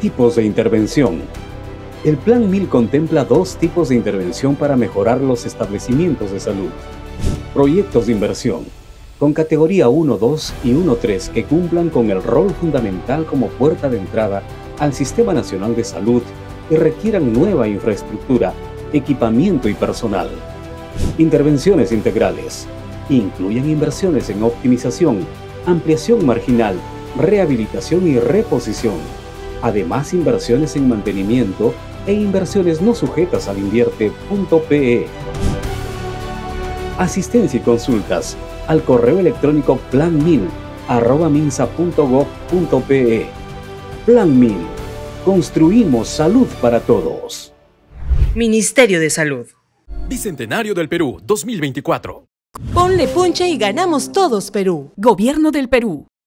Tipos de intervención. El Plan 1000 contempla dos tipos de intervención para mejorar los establecimientos de salud. Proyectos de inversión, con categoría 1, 2 y 1, 3 que cumplan con el rol fundamental como puerta de entrada al Sistema Nacional de Salud y requieran nueva infraestructura, equipamiento y personal. Intervenciones integrales. Incluyen inversiones en optimización, ampliación marginal, rehabilitación y reposición. Además, inversiones en mantenimiento e inversiones no sujetas al invierte.pe. Asistencia y consultas al correo electrónico planmil@minsa.gov.pe. Plan Mil. Construimos salud para todos. Ministerio de Salud. Bicentenario del Perú 2024. Ponle punche y ganamos todos Perú. Gobierno del Perú.